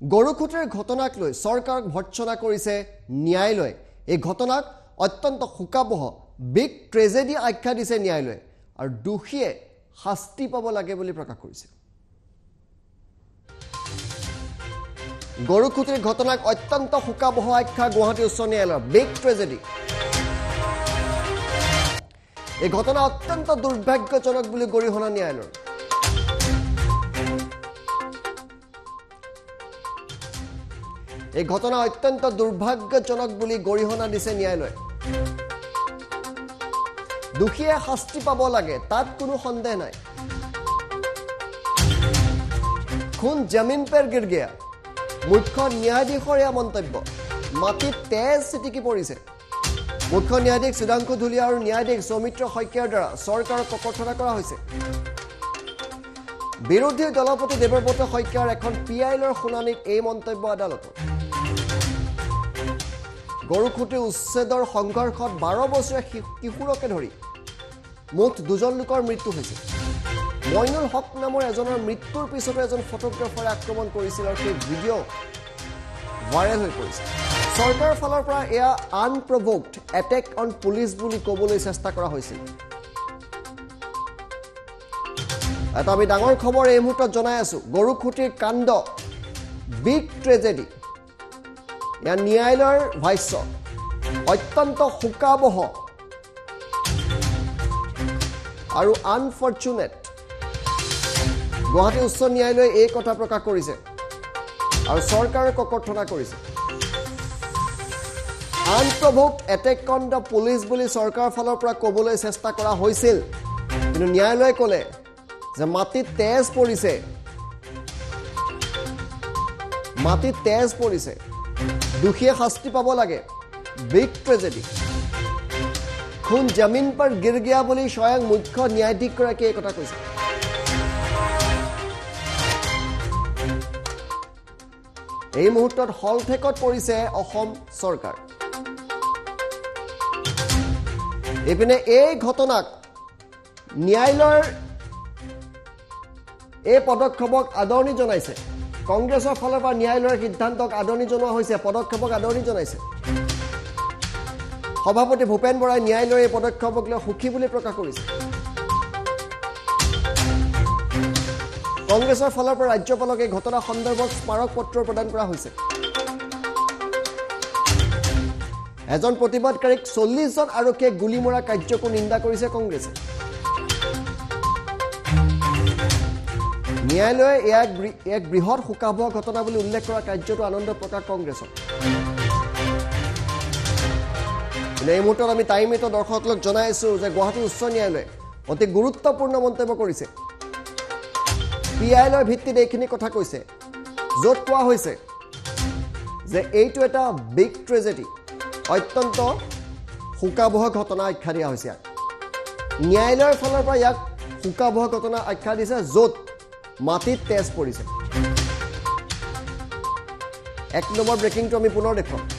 গৰুখুটিৰ ঘটনাক লৈ চৰকাৰক ভৰ্ৎসনা কৰিছে ন্যায়ালয়ে। এই ঘটনাক অত্যন্ত শোকাবহ বিগ ট্ৰেজেডি আখ্যা দিছে ন্যায়ালয়ে আৰু দোষীয়ে শাস্তি পাব লাগে বুলি প্ৰকাশ কৰিছে। গৰুখুটিৰ ঘটনাক অত্যন্ত শোকাবহ আখ্যা গুৱাহাটী উচ্চ ন্যায়ালয়ৰ বিগ ট্ৰেজেডি। এই ঘটনা অত্যন্ত দুৰ্ভাগ্যজনক বুলি গৰিহণা ন্যায়ালয়ৰ। এই ঘটনা অত্যন্ত দুৰ্ভাগ্যজনক বুলি গৰিহণা দিছে ন্যায়ালয়ে। দোষীয়ে শাস্তি পাব লাগে তাত কোনো সন্দেহ নাই। খুন জমিন পেৰ গিৰ গিয়া মুখ্য ন্যায়াধীশৰ এয়া মন্তব্য মাটিত তেজ চিটিকি পৰিছে। মুখ্য ন্যায়াধীশ সুধাংশু ধুলীয়া আৰু ন্যায়াধীশ সৌমিত্ৰ শইকীয়াৰ দ্বাৰা চৰকাৰক ককৰ্থনা কৰা হৈছে। বিৰোধী দলপতি দেৱব্ৰত শইকীয়াৰ এখন পি আই এলৰ শুনানিত এই মন্তব্য আদালতৰ গৰুখুটি উচ্ছেদৰ সংঘৰ্ষত বাৰ বছৰীয়া কিশোৰকে ধৰি মুঠ দুজন লোকৰ মৃত্যু হৈছে। মইনুল হক নামৰ এজনৰ মৃত্যুৰ পিছতো এজন ফটোগ্ৰাফাৰে আক্ৰমণ কৰিছিল আৰু সেই ভিডিঅ' ভাইৰেল হৈ পৰিছে। চৰকাৰৰ ফালৰ পৰা এয়া আনপ্ৰভোক্ড এটেক অন পুলিচ বুলি ক'বলৈ চেষ্টা কৰা হৈছিল। এটা আমি ডাঙৰ খবৰ এই মুহূৰ্তত জনাই আছো। গৰুখুটিৰ কাণ্ড বিগ ট্ৰেজেডি ইয়াৰ ন্যায়ালয়ৰ ভাষ্য অত্যন্ত শোকাবহ আৰু আনফৰ্চুনেট গুৱাহাটী উচ্চ ন্যায়ালয়ে এই কথা প্ৰকাশ কৰিছে আৰু চৰকাৰে ককৰ্থনা কৰিছে। আনপ্ৰভোক দ্য পুলিচ বুলি চৰকাৰৰ ফালৰ পৰা ক'বলৈ চেষ্টা কৰা হৈছিল। কিন্তু ন্যায়ালয়ে ক'লে যে মাটিত তেজ পৰিছে। মাটিত তেজ পৰিছে। দোষীয়ে শাস্তি পাব লাগে। Big tragedy. খুন জমিন পৰ গিৰ গিয়া বুলি স্বয়ং মুখ্য ন্যায়াধীশগৰাকীয়ে এই কথা কৈছে। এই মুহূৰ্তত হলঠেকত পৰিছে অসম চৰকাৰ। এইপিনে এই ঘটনাক ন্যায়ালয়ৰ এই পদক্ষেপক আদৰণি জনাইছে। কংগ্ৰেছৰ ফালৰ পৰা ন্যায়ালয়ৰ সিদ্ধান্তক আদৰণি জনোৱা হৈছে পদক্ষেপক আদৰণি জনাইছে। সভাপতি ভূপেন বৰাই ন্যায়ালয়ৰ এই পদক্ষেপক লৈ সুখী বুলি প্ৰকাশ কৰিছে। কংগ্ৰেছৰ ফালৰ পৰা ৰাজ্যপালক এই ঘটনা সন্দৰ্ভত স্মাৰক পত্ৰ প্ৰদান কৰা হৈছে। এজন প্ৰতিবাদকাৰীক চল্লিছজন আৰক্ষীয়ে গুলী মৰা কাৰ্যকো নিন্দা কৰিছে কংগ্ৰেছে। ন্যায়ালয়ে ইয়াক এক বৃহৎ শোকাবহ ঘটনা বুলি উল্লেখ কৰা কাৰ্যটো আনন্দ প্ৰকাশ কংগ্ৰেছৰ। কিন্তু এই মুহূৰ্তত আমি টাইমিত দৰ্শকসকলক জনাইছো যে গুৱাহাটী উচ্চ ন্যায়ালয়ে অতি গুৰুত্বপূৰ্ণ মন্তব্য কৰিছে। পি আই এলৰ ভিত্তিত এইখিনি কথা কৈছে। য'ত কোৱা হৈছে যে এইটো এটা বিগ ট্ৰেজেডি অত্যন্ত শোকাবহ ঘটনা আখ্যা দিয়া হৈছে ইয়াক ন্যায়ালয়ৰ ফালৰ পৰা ইয়াক শোকাবহ ঘটনা আখ্যা দিছে য'ত মাটিত তেজ পৰিছে। এক নম্বৰ ব্ৰেকিংটো আমি পুনৰ দেখুৱাম।